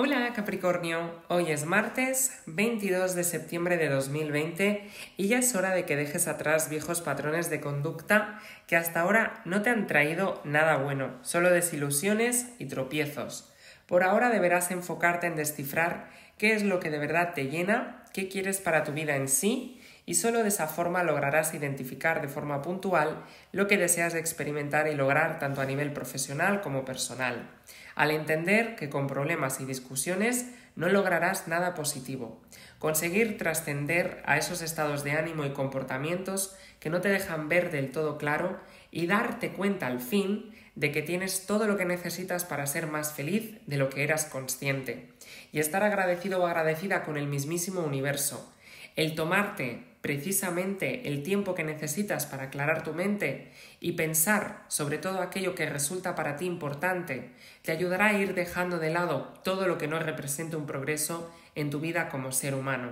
Hola Capricornio, hoy es martes 22 de septiembre de 2020 y ya es hora de que dejes atrás viejos patrones de conducta que hasta ahora no te han traído nada bueno, solo desilusiones y tropiezos. Por ahora deberás enfocarte en descifrar qué es lo que de verdad te llena, qué quieres para tu vida en sí y solo de esa forma lograrás identificar de forma puntual lo que deseas experimentar y lograr tanto a nivel profesional como personal al entender que con problemas y discusiones no lograrás nada positivo. Conseguir trascender a esos estados de ánimo y comportamientos que no te dejan ver del todo claro y darte cuenta al fin de que tienes todo lo que necesitas para ser más feliz de lo que eras consciente. Y estar agradecido o agradecida con el mismísimo universo. El tomarte precisamente el tiempo que necesitas para aclarar tu mente y pensar sobre todo aquello que resulta para ti importante, te ayudará a ir dejando de lado todo lo que no represente un progreso en tu vida como ser humano.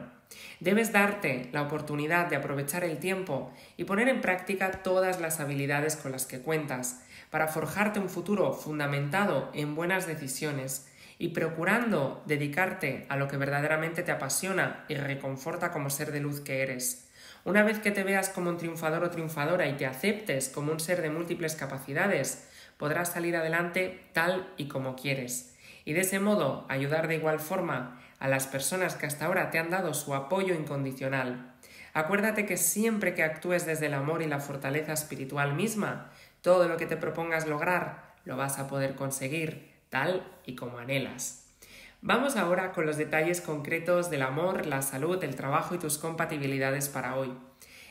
Debes darte la oportunidad de aprovechar el tiempo y poner en práctica todas las habilidades con las que cuentas para forjarte un futuro fundamentado en buenas decisiones y procurando dedicarte a lo que verdaderamente te apasiona y reconforta como ser de luz que eres. Una vez que te veas como un triunfador o triunfadora y te aceptes como un ser de múltiples capacidades, podrás salir adelante tal y como quieres. Y de ese modo ayudar de igual forma a las personas que hasta ahora te han dado su apoyo incondicional. Acuérdate que siempre que actúes desde el amor y la fortaleza espiritual misma, todo lo que te propongas lograr lo vas a poder conseguir tal y como anhelas. Vamos ahora con los detalles concretos del amor, la salud, el trabajo y tus compatibilidades para hoy.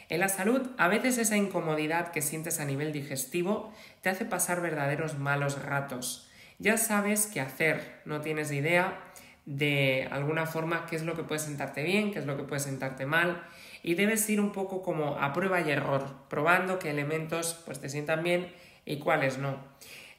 En la salud, a veces esa incomodidad que sientes a nivel digestivo te hace pasar verdaderos malos ratos. Ya sabes qué hacer, no tienes idea de alguna forma qué es lo que puede sentarte bien, qué es lo que puede sentarte mal y debes ir un poco como a prueba y error, probando qué elementos pues te sientan bien y cuáles no.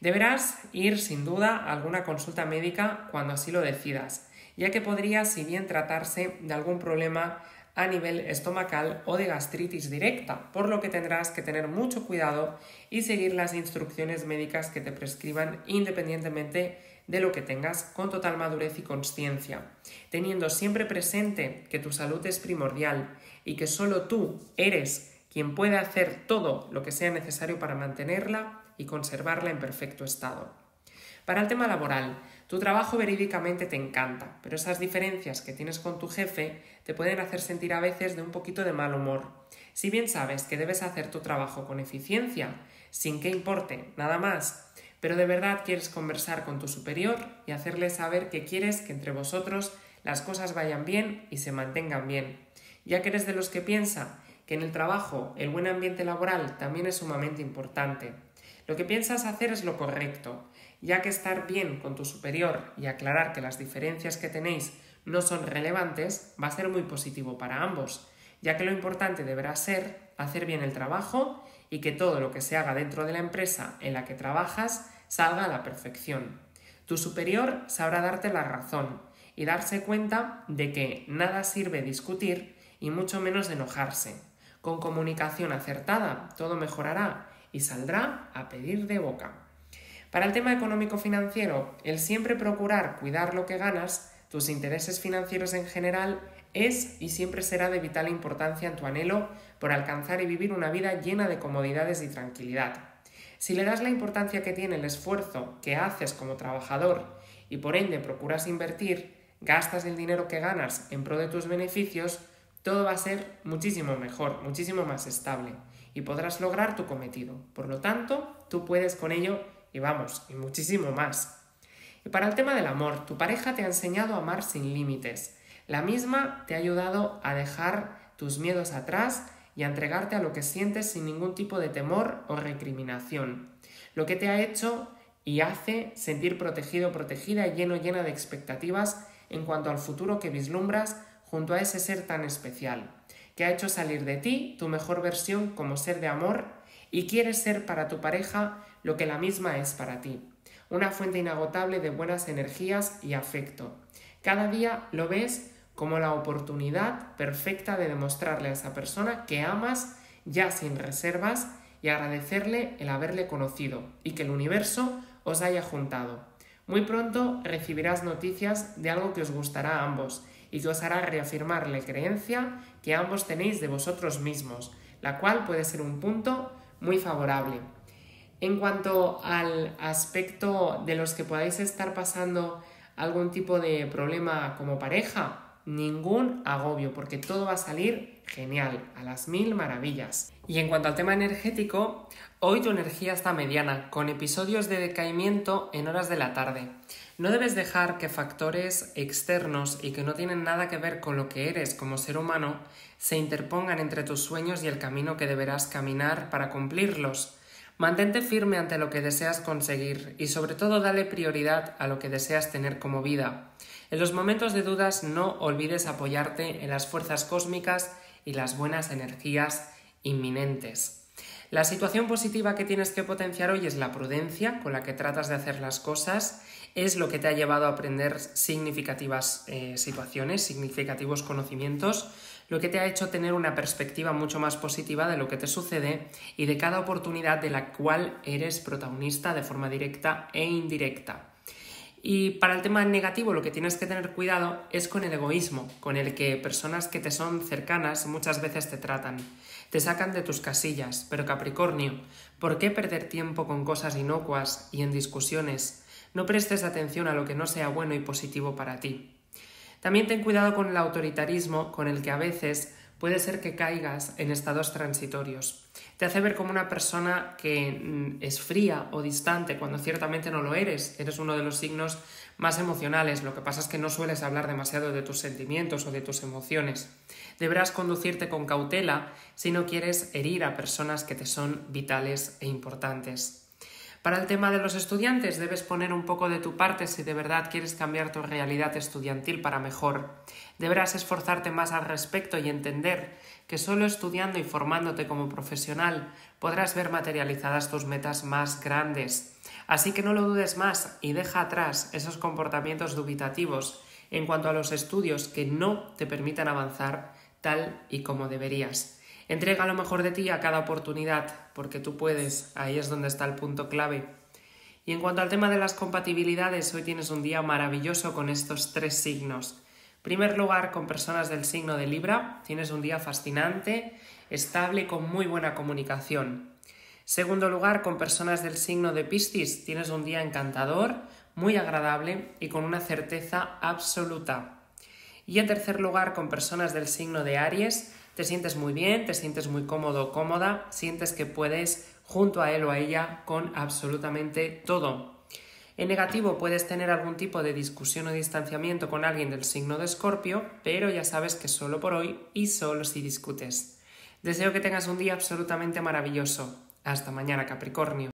Deberás ir sin duda a alguna consulta médica cuando así lo decidas, ya que podría si bien tratarse de algún problema a nivel estomacal o de gastritis directa, por lo que tendrás que tener mucho cuidado y seguir las instrucciones médicas que te prescriban independientemente de lo que tengas con total madurez y conciencia, teniendo siempre presente que tu salud es primordial y que solo tú eres quien puede hacer todo lo que sea necesario para mantenerla y conservarla en perfecto estado. Para el tema laboral, tu trabajo verídicamente te encanta, pero esas diferencias que tienes con tu jefe te pueden hacer sentir a veces de un poquito de mal humor. Si bien sabes que debes hacer tu trabajo con eficiencia, sin que importe nada más, pero de verdad quieres conversar con tu superior y hacerle saber que quieres que entre vosotros las cosas vayan bien y se mantengan bien, ya que eres de los que piensa que en el trabajo el buen ambiente laboral también es sumamente importante. Lo que piensas hacer es lo correcto, ya que estar bien con tu superior y aclarar que las diferencias que tenéis no son relevantes va a ser muy positivo para ambos, ya que lo importante deberá ser hacer bien el trabajo y que todo lo que se haga dentro de la empresa en la que trabajas salga a la perfección. Tu superior sabrá darte la razón y darse cuenta de que nada sirve discutir y mucho menos enojarse. Con comunicación acertada todo mejorará y saldrá a pedir de boca. Para el tema económico-financiero, el siempre procurar cuidar lo que ganas, tus intereses financieros en general, es y siempre será de vital importancia en tu anhelo por alcanzar y vivir una vida llena de comodidades y tranquilidad. Si le das la importancia que tiene el esfuerzo que haces como trabajador y por ende procuras invertir, gastas el dinero que ganas en pro de tus beneficios, todo va a ser muchísimo mejor, muchísimo más estable y podrás lograr tu cometido. Por lo tanto, tú puedes con ello y vamos, y muchísimo más. Y para el tema del amor, tu pareja te ha enseñado a amar sin límites. La misma te ha ayudado a dejar tus miedos atrás y a entregarte a lo que sientes sin ningún tipo de temor o recriminación. Lo que te ha hecho y hace sentir protegido, protegida lleno, llena de expectativas en cuanto al futuro que vislumbras junto a ese ser tan especial, que ha hecho salir de ti tu mejor versión como ser de amor y quieres ser para tu pareja lo que la misma es para ti, una fuente inagotable de buenas energías y afecto. Cada día lo ves como la oportunidad perfecta de demostrarle a esa persona que amas ya sin reservas y agradecerle el haberle conocido y que el universo os haya juntado. Muy pronto recibirás noticias de algo que os gustará a ambos y que os hará reafirmar la creencia que ambos tenéis de vosotros mismos, la cual puede ser un punto muy favorable. En cuanto al aspecto de los que podáis estar pasando algún tipo de problema como pareja, ningún agobio, porque todo va a salir genial, a las mil maravillas. Y en cuanto al tema energético, hoy tu energía está mediana, con episodios de decaimiento en horas de la tarde. No debes dejar que factores externos y que no tienen nada que ver con lo que eres como ser humano se interpongan entre tus sueños y el camino que deberás caminar para cumplirlos. Mantente firme ante lo que deseas conseguir y sobre todo dale prioridad a lo que deseas tener como vida. En los momentos de dudas no olvides apoyarte en las fuerzas cósmicas y las buenas energías inminentes. La situación positiva que tienes que potenciar hoy es la prudencia con la que tratas de hacer las cosas, es lo que te ha llevado a aprender significativas eh, situaciones, significativos conocimientos, lo que te ha hecho tener una perspectiva mucho más positiva de lo que te sucede y de cada oportunidad de la cual eres protagonista de forma directa e indirecta. Y para el tema negativo lo que tienes que tener cuidado es con el egoísmo, con el que personas que te son cercanas muchas veces te tratan. Te sacan de tus casillas, pero Capricornio, ¿por qué perder tiempo con cosas inocuas y en discusiones? No prestes atención a lo que no sea bueno y positivo para ti. También ten cuidado con el autoritarismo con el que a veces puede ser que caigas en estados transitorios. Te hace ver como una persona que mm, es fría o distante cuando ciertamente no lo eres. Eres uno de los signos más emocionales. Lo que pasa es que no sueles hablar demasiado de tus sentimientos o de tus emociones. Deberás conducirte con cautela si no quieres herir a personas que te son vitales e importantes. Para el tema de los estudiantes debes poner un poco de tu parte si de verdad quieres cambiar tu realidad estudiantil para mejor. Deberás esforzarte más al respecto y entender que solo estudiando y formándote como profesional podrás ver materializadas tus metas más grandes. Así que no lo dudes más y deja atrás esos comportamientos dubitativos en cuanto a los estudios que no te permitan avanzar tal y como deberías. Entrega lo mejor de ti a cada oportunidad, porque tú puedes, ahí es donde está el punto clave. Y en cuanto al tema de las compatibilidades, hoy tienes un día maravilloso con estos tres signos. primer lugar, con personas del signo de Libra, tienes un día fascinante, estable y con muy buena comunicación. Segundo lugar, con personas del signo de Piscis, tienes un día encantador, muy agradable y con una certeza absoluta. Y en tercer lugar, con personas del signo de Aries, te sientes muy bien, te sientes muy cómodo cómoda, sientes que puedes junto a él o a ella con absolutamente todo. En negativo puedes tener algún tipo de discusión o distanciamiento con alguien del signo de Escorpio, pero ya sabes que solo por hoy y solo si discutes. Deseo que tengas un día absolutamente maravilloso. Hasta mañana, Capricornio.